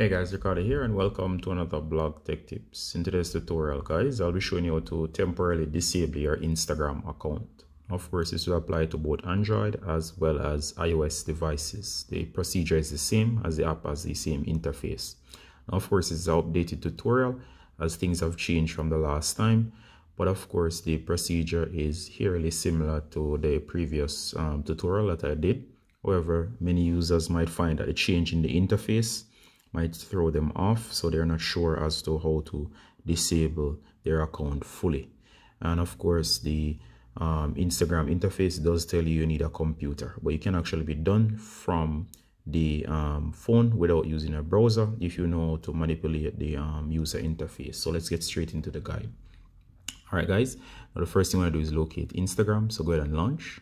Hey guys, Ricardo here and welcome to another blog tech tips. In today's tutorial guys, I'll be showing you how to temporarily disable your Instagram account. Of course, this will apply to both Android as well as iOS devices. The procedure is the same as the app has the same interface. Now, of course, it's an updated tutorial as things have changed from the last time. But of course, the procedure is really similar to the previous um, tutorial that I did. However, many users might find that a change in the interface might throw them off, so they're not sure as to how to disable their account fully. And of course, the um, Instagram interface does tell you you need a computer, but you can actually be done from the um, phone without using a browser if you know how to manipulate the um, user interface. So let's get straight into the guide. All right, guys. Now the first thing I want to do is locate Instagram. So go ahead and launch.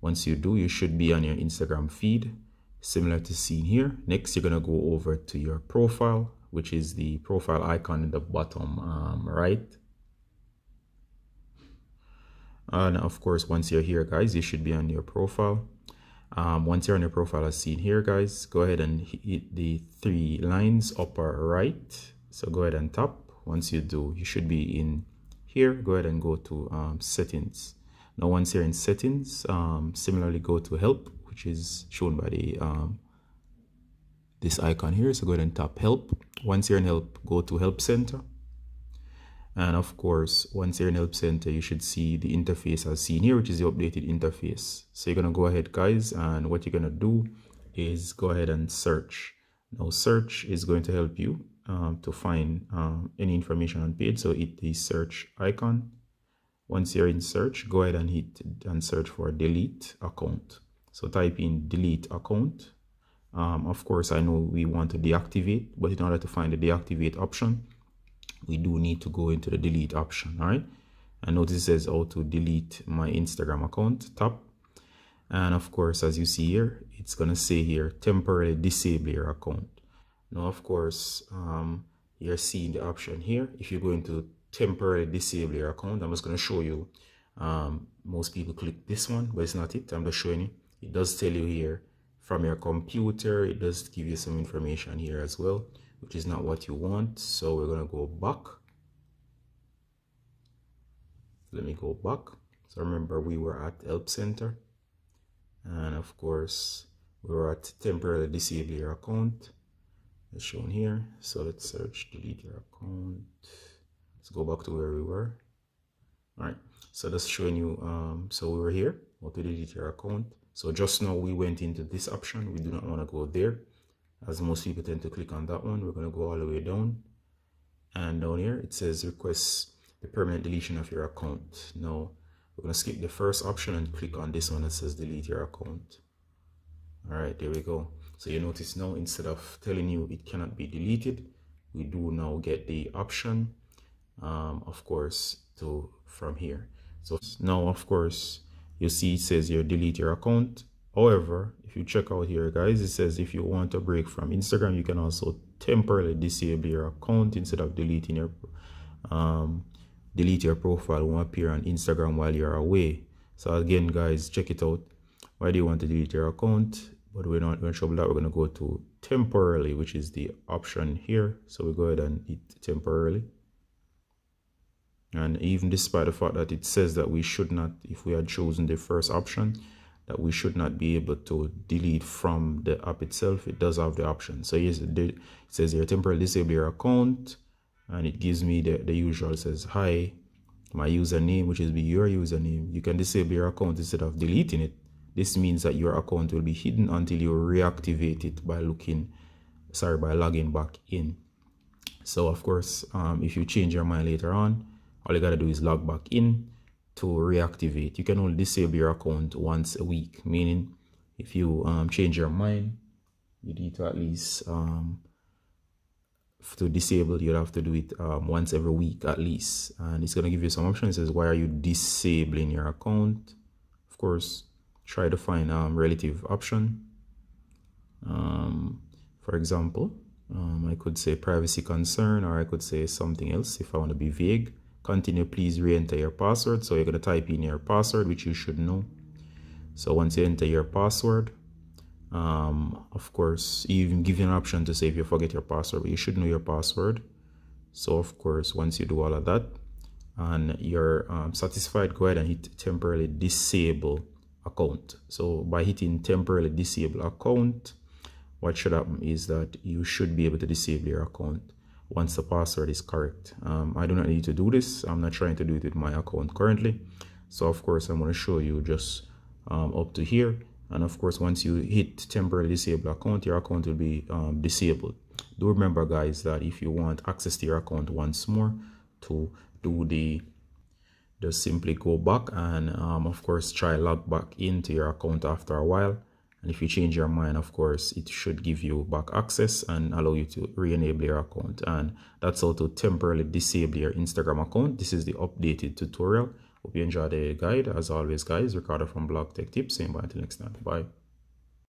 Once you do, you should be on your Instagram feed, similar to seen here. Next, you're going to go over to your profile, which is the profile icon in the bottom um, right. And of course, once you're here, guys, you should be on your profile. Um, once you're on your profile as seen here, guys, go ahead and hit the three lines upper right. So go ahead and tap. Once you do, you should be in here. Go ahead and go to um, settings now, once you're in settings, um, similarly go to help, which is shown by the um, this icon here. So go ahead and tap help. Once you're in help, go to help center. And of course, once you're in help center, you should see the interface as seen here, which is the updated interface. So you're going to go ahead, guys, and what you're going to do is go ahead and search. Now, search is going to help you um, to find um, any information on page. So hit the search icon once you're in search, go ahead and hit and search for delete account. So type in delete account. Um, of course, I know we want to deactivate, but in order to find the deactivate option, we do need to go into the delete option, all right? And notice it says how to delete my Instagram account, tap. And of course, as you see here, it's gonna say here, temporarily disable your account. Now, of course, um, you're seeing the option here. If you go into temporarily disable your account. I'm just going to show you. Um, most people click this one, but it's not it. I'm just showing you. It does tell you here from your computer. It does give you some information here as well, which is not what you want. So we're going to go back. Let me go back. So remember we were at help center. And of course, we were at temporarily disable your account. as shown here. So let's search delete your account let's go back to where we were all right so that's showing you um so we were here what to delete your account so just now we went into this option. We do not want to go there. As most people tend to click on that one we're going to go all the way down. And down here it says request the permanent deletion of your account. Now we're going to skip the first option and click on this one that says delete your account. All right there we go. So you notice now instead of telling you it cannot be deleted we do now get the option um, of course to from here. So now of course you see it says you delete your account. However if you check out here guys it says if you want a break from instagram you can also temporarily disable your account instead of deleting your um, delete your profile won't appear on instagram while you're away. So again guys check it out. Why do you want to delete your account? But we're not going to trouble that we're going to go to temporarily which is the option here. So we go ahead and hit temporarily and even despite the fact that it says that we should not if we had chosen the first option that we should not be able to delete from the app itself it does have the option. So yes it says here temporarily disable your account and it gives me the, the usual says hi my username which is be your username. You can disable your account instead of deleting it. This means that your account will be hidden until you reactivate it by looking sorry by logging back in. So of course um, if you change your mind later on all you gotta do is log back in to reactivate. You can only disable your account once a week meaning if you um, change your mind you need to at least um, to disable you'll have to do it um, once every week at least. And it's going to give you some options it says why are you disabling your account. Of course try to find um, relative option. Um, for example um, I could say privacy concern or I could say something else if I want to be vague continue please re-enter your password. So you're going to type in your password which you should know. So once you enter your password um, of course you even give you an option to say if you forget your password but you should know your password. So of course once you do all of that and you're um, satisfied go ahead and hit temporarily disable account. So by hitting temporarily disable account what should happen is that you should be able to disable your account once the password is correct. Um, i do not need to do this. I'm not trying to do it with my account currently. So of course i'm going to show you just um, up to here. And of course once you hit temporarily disable account your account will be um, disabled. Do remember guys that if you want access to your account once more to do the just simply go back and um, of course try log back into your account after a while and if you change your mind of course it should give you back access and allow you to re-enable your account. And that's how to temporarily disable your instagram account. This is the updated tutorial. Hope you enjoyed the guide. As always guys ricardo from blog tech tips saying bye until next time. Bye